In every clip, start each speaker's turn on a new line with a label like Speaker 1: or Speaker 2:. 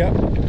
Speaker 1: Yeah.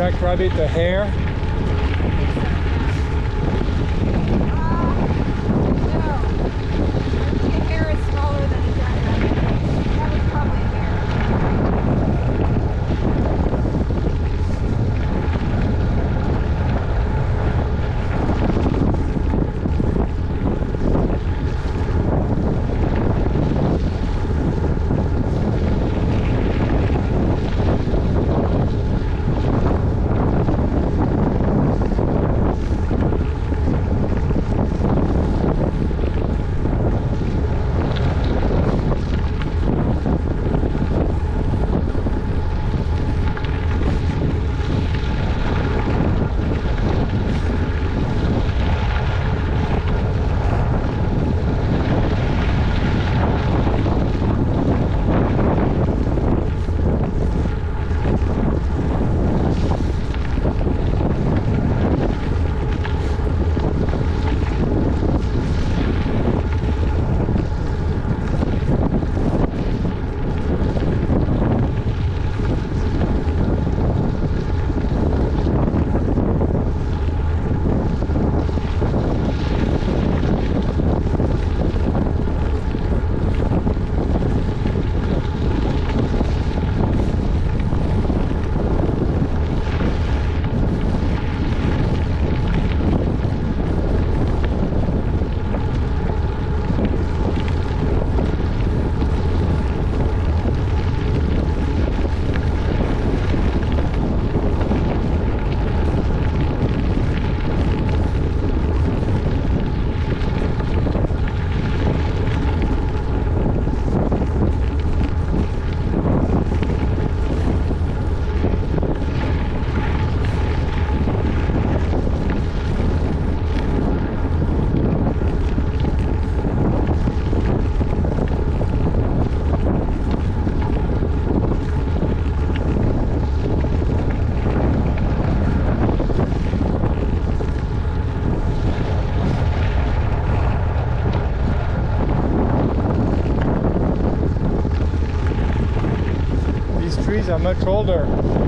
Speaker 2: Is a jackrabbit a hare? Much older.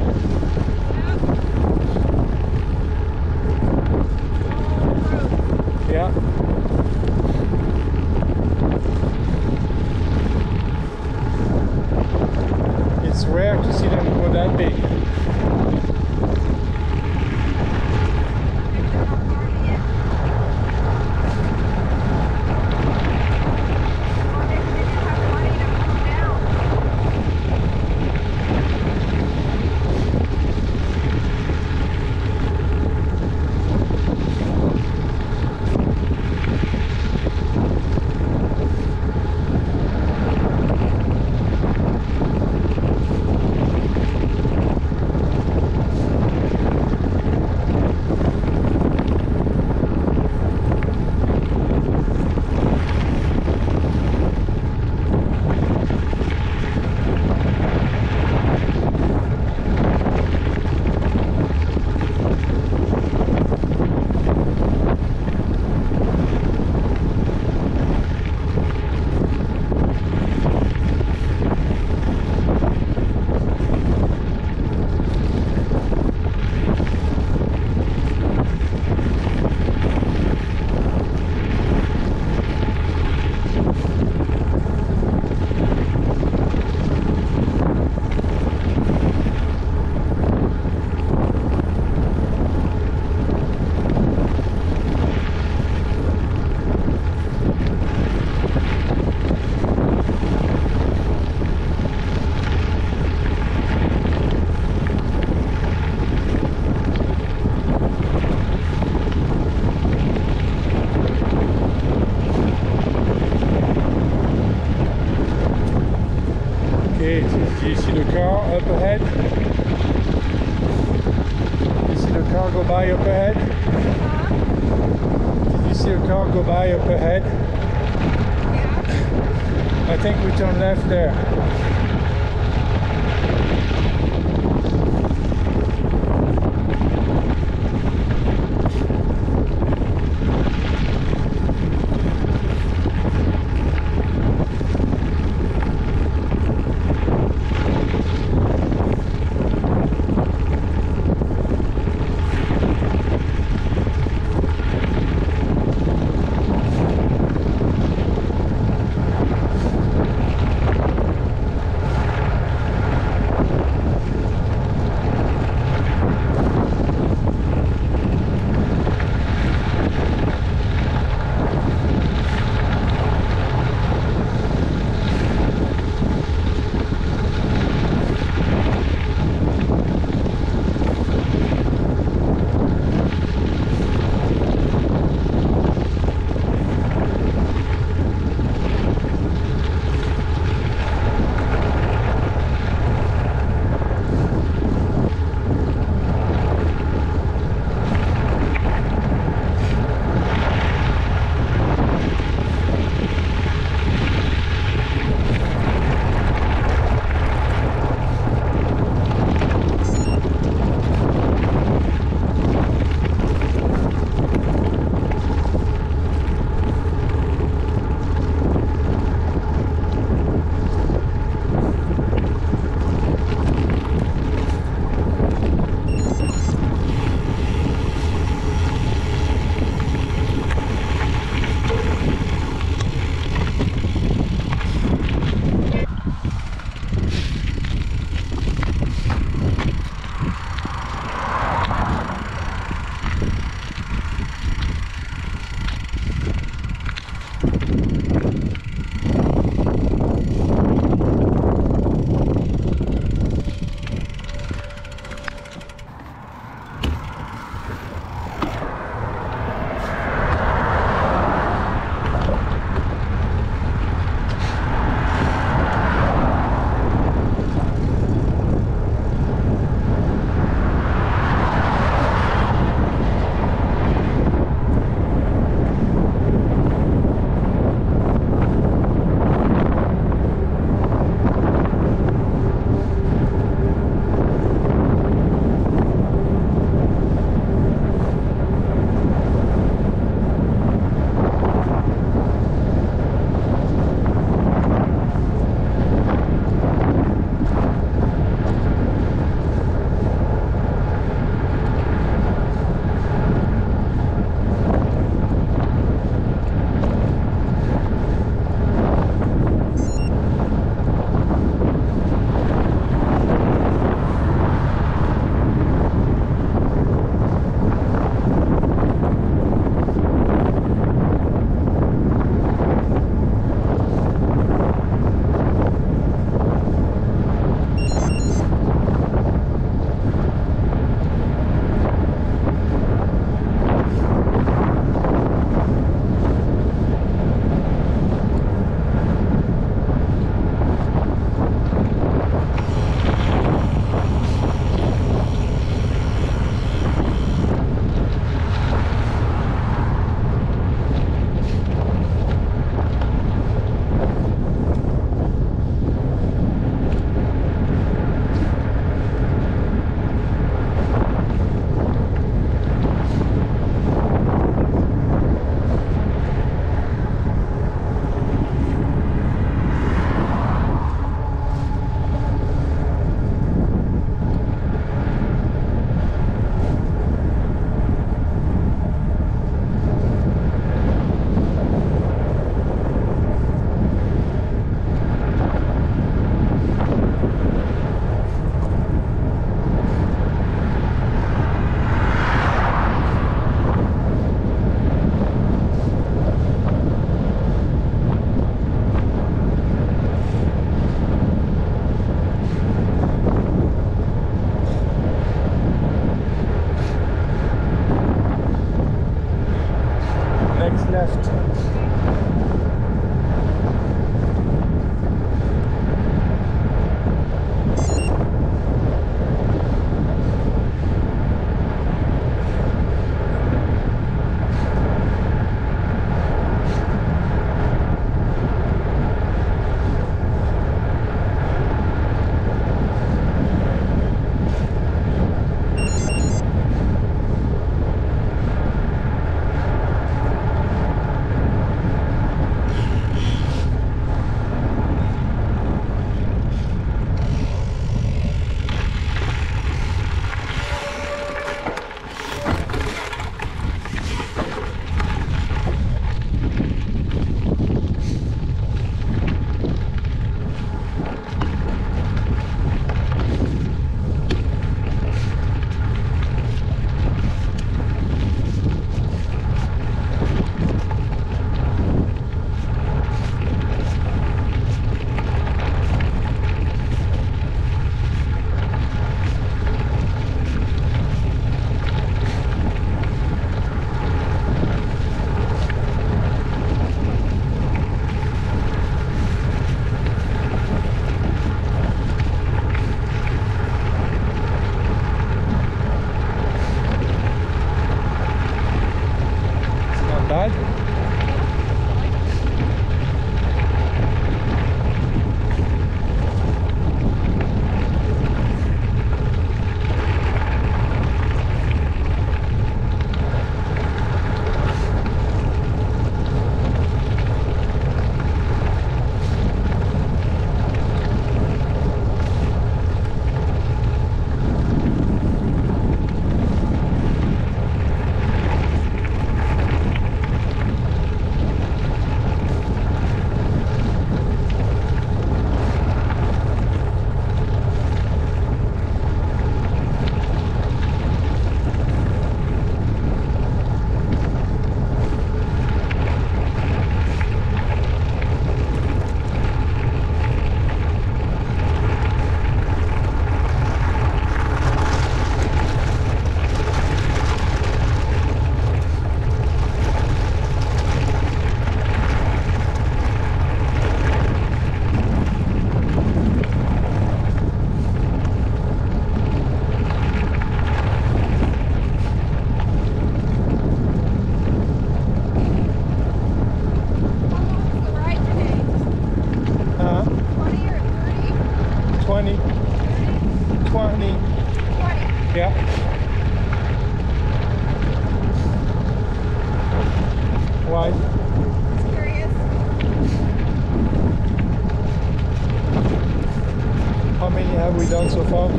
Speaker 2: Many have we done so far?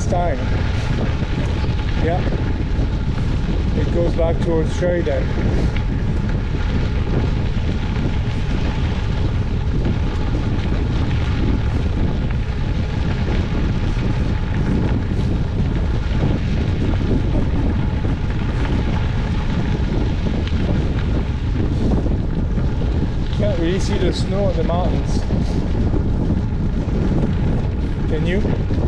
Speaker 1: Last time. Yeah. It goes back towards Sheridan. Can't really see the snow in the mountains. Can? You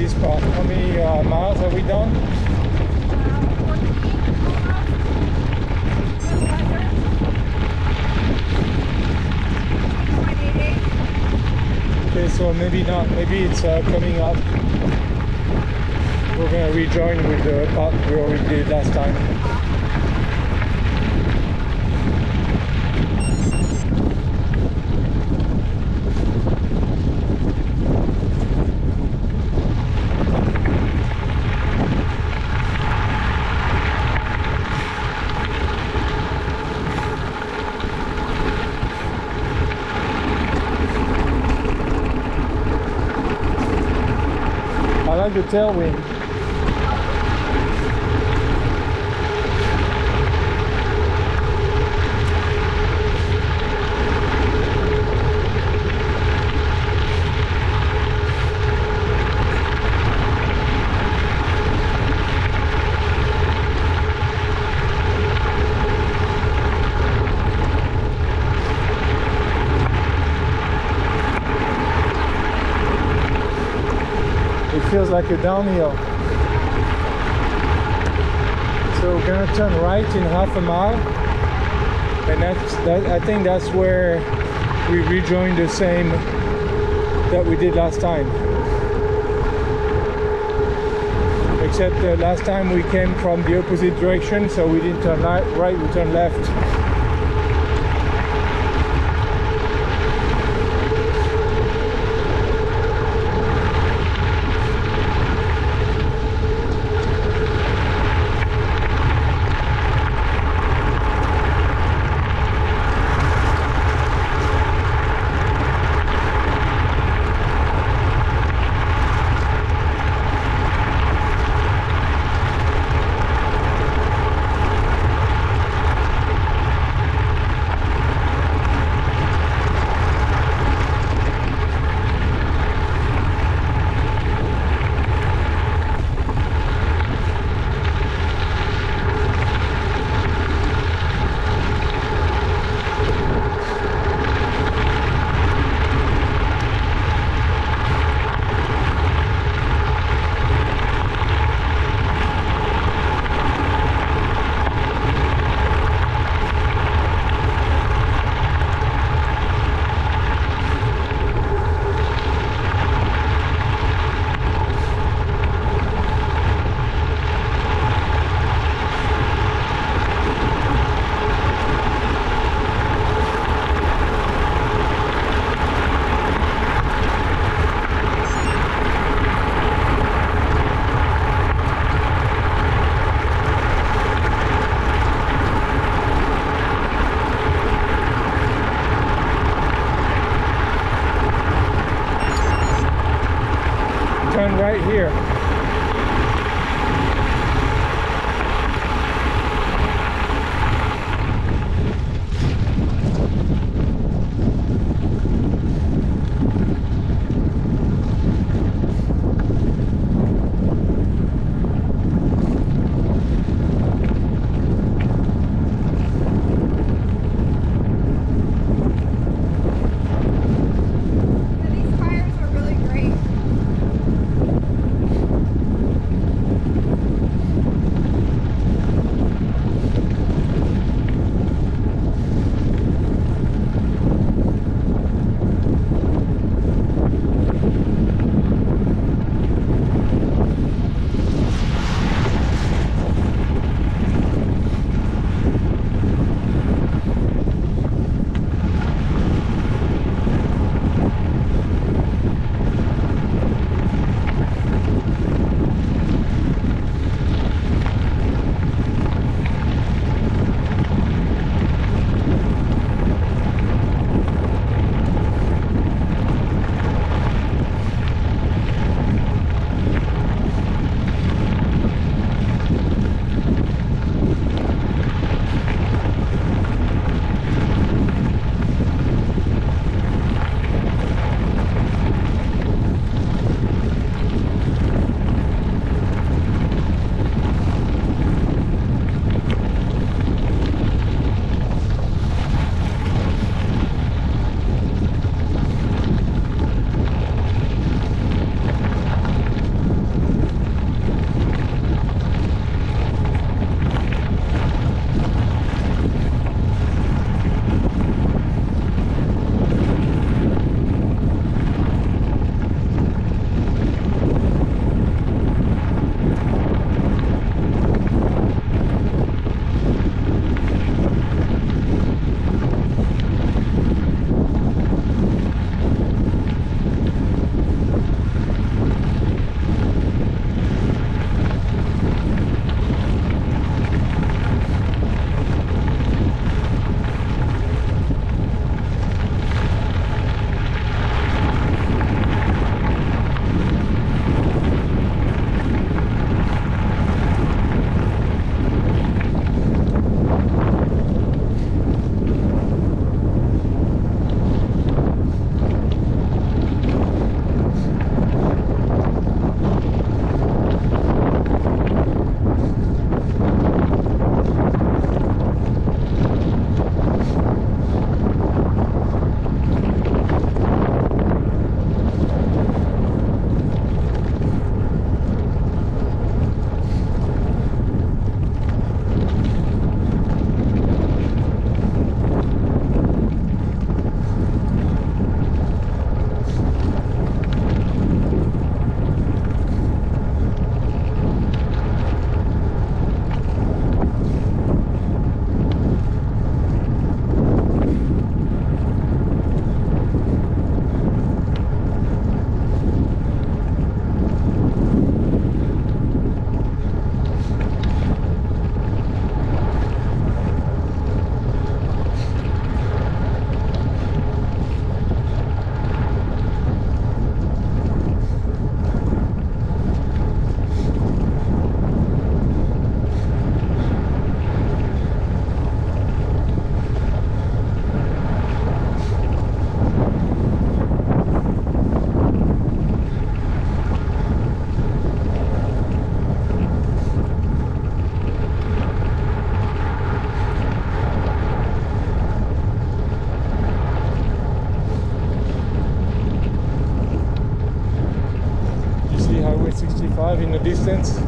Speaker 1: this part. How many uh, miles have we done? Okay, so maybe not. Maybe it's uh, coming up. We're gonna rejoin with the part we already did last time. Like the tailwind. Like a downhill. So we're gonna turn right in half a mile, and that's that. I think that's where we rejoin the same that we did last time. Except uh, last time we came from the opposite direction, so we didn't turn right we turned left. in the distance.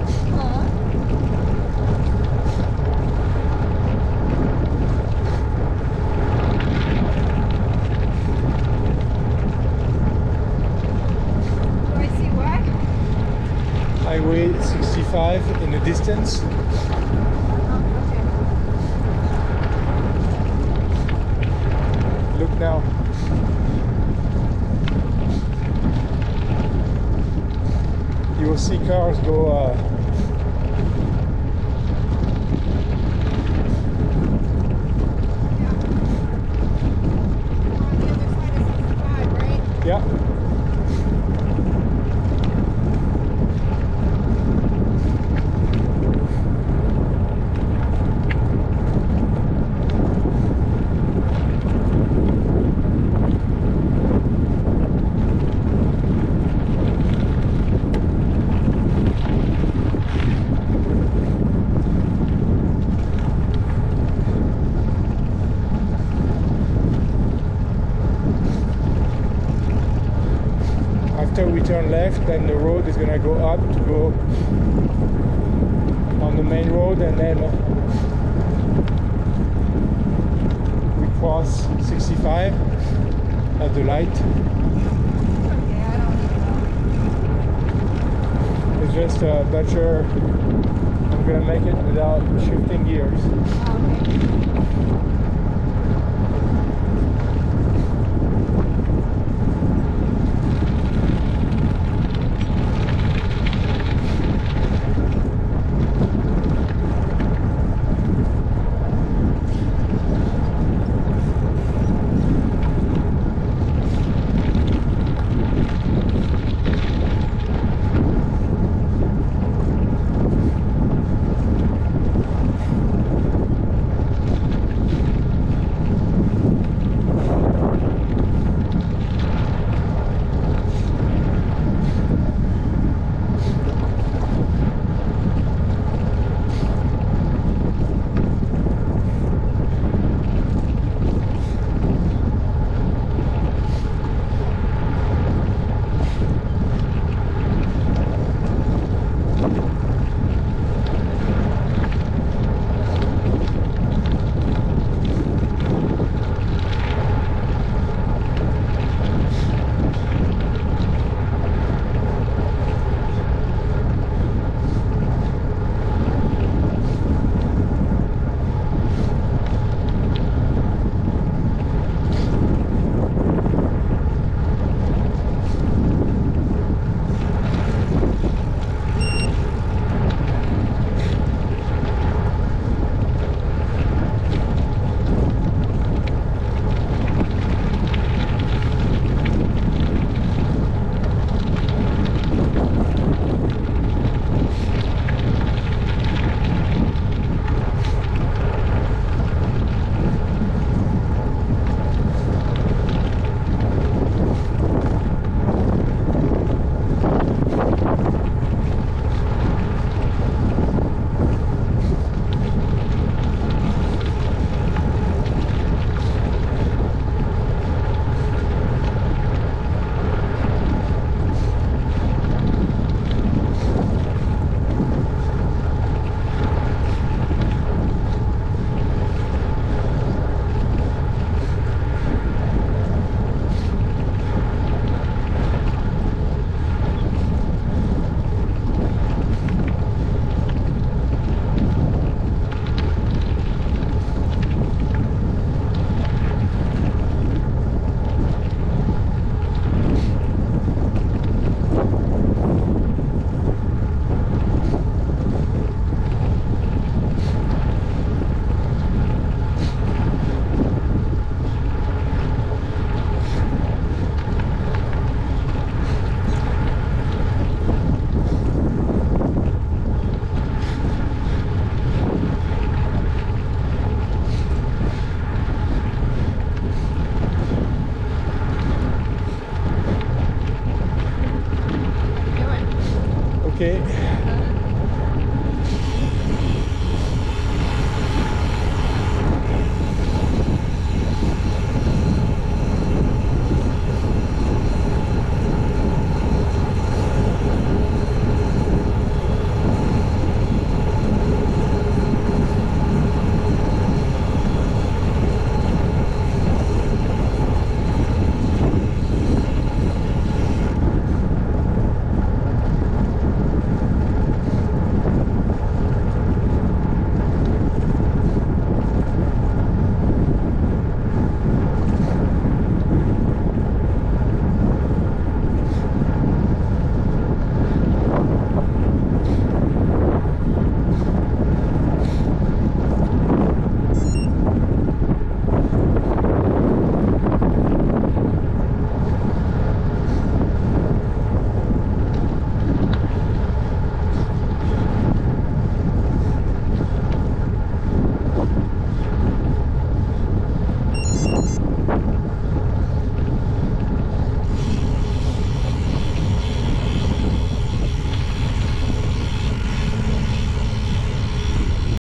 Speaker 1: left and the road is gonna go up to go